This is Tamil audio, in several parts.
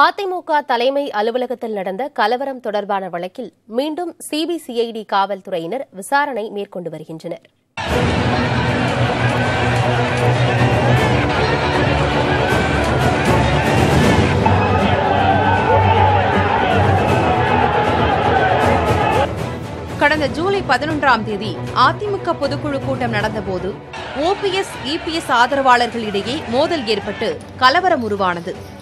அதிமுக தலைமை அலுவலகத்தில் நடந்த கலவரம் தொடர்பான வழக்கில் மீண்டும் சிபிசிஐடி காவல்துறையினர் விசாரணை மேற்கொண்டு வருகின்றனர். கடந்த ஜூலை பதினொன்றாம் தேதி அதிமுக பொதுக்குழு கூட்டம் நடந்தபோது ஓபிஎஸ் இபிஎஸ் ஆதரவாளர்களிடையே மோதல் ஏற்பட்டு கலவரம் உருவானது.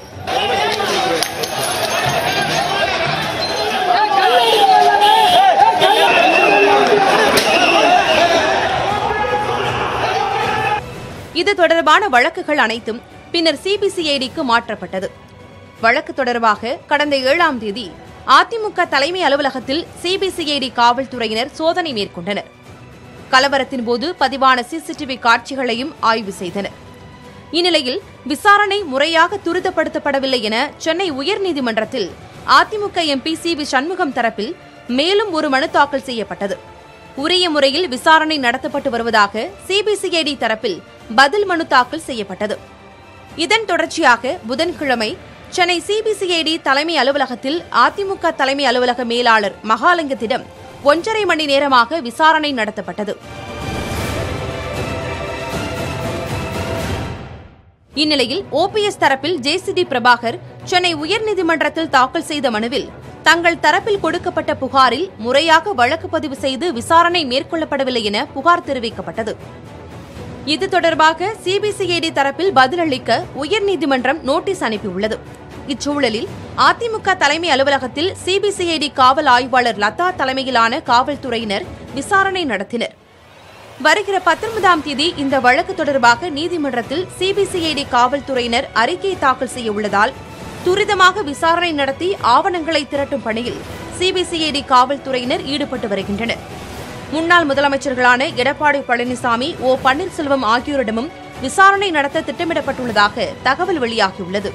இது தொடர்பான வழக்குகள் அனைத்தும் பின்னர் சிபிசிஐடிக்கு மாற்றப்பட்டது. வழக்கு தொடர்பாக கடந்த ஏழாம் தேதி அதிமுக தலைமை அலுவலகத்தில் சிபிசிஐடி காவல்துறையினர் சோதனை மேற்கொண்டனர். கலவரத்தின் போது பதிவான சிசிடிவி காட்சிகளையும் ஆய்வு செய்தனர். இந்நிலையில் விசாரணை முறையாக துரிதப்படுத்தப்படவில்லை என சென்னை உயர்நீதிமன்றத்தில் AIADMK MP C V Shanmugam தரப்பில் மேலும் ஒரு மனு தாக்கல் செய்யப்பட்டது. உரிய முறையில் விசாரணை நடத்தப்பட்டு வருவதாக சிபிசிஐடி தரப்பில் பதில் மனு தாக்கல் செய்யப்பட்டது. இதன் தொடர்ச்சியாக புதன்கிழமை சென்னை சிபிசிஐடி தலைமை அலுவலகத்தில் அதிமுக தலைமை அலுவலக மேலாளர் மகாலிங்கத்திடம் ஒன்றரை மணி நேரமாக விசாரணை நடத்தப்பட்டது. இந்நிலையில் ஓபிஎஸ் தரப்பில் ஜேசிடி பிரபாகர் சென்னை உயர்நீதிமன்றத்தில் தாக்கல் செய்த மனுவில் தங்கள் தரப்பில் கொடுக்கப்பட்ட புகாரில் முறையாக வழக்கு பதிவு செய்து விசாரணை மேற்கொள்ளப்படவில்லை என புகார் தெரிவிக்கப்பட்டது. இது தொடர்பாக சிபிசிஐடி தரப்பில் பதிலளிக்க உயர்நீதிமன்றம் நோட்டீஸ் அனுப்பியுள்ளது. இச்சூழலில் அதிமுக தலைமை அலுவலகத்தில் சிபிசிஐடி காவல் ஆய்வாளர் லதா தலைமையிலான காவல்துறையினர் விசாரணை நடத்தினர். வருகிற பத்தொன்பதாம் தேதி இந்த வழக்கு தொடர்பாக நீதிமன்றத்தில் சிபிசிஐடி காவல்துறையினர் அறிக்கை தாக்கல் செய்ய உள்ளதால் துரிதமாக விசாரணை நடத்தி ஆவணங்களை திரட்டும் பணியில் சிபிசிஐடி காவல்துறையினர் ஈடுபட்டு வருகின்றனர். முன்னாள் முதலமைச்சர்களான எடப்பாடி பழனிசாமி ஓ பன்னீர்செல்வம் ஆகியோரிடமும் விசாரணை நடத்த திட்டமிடப்பட்டுள்ளதாக தகவல் வெளியாகியுள்ளது.